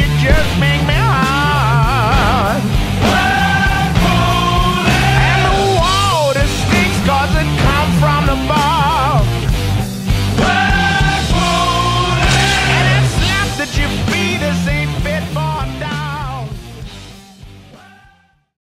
you just make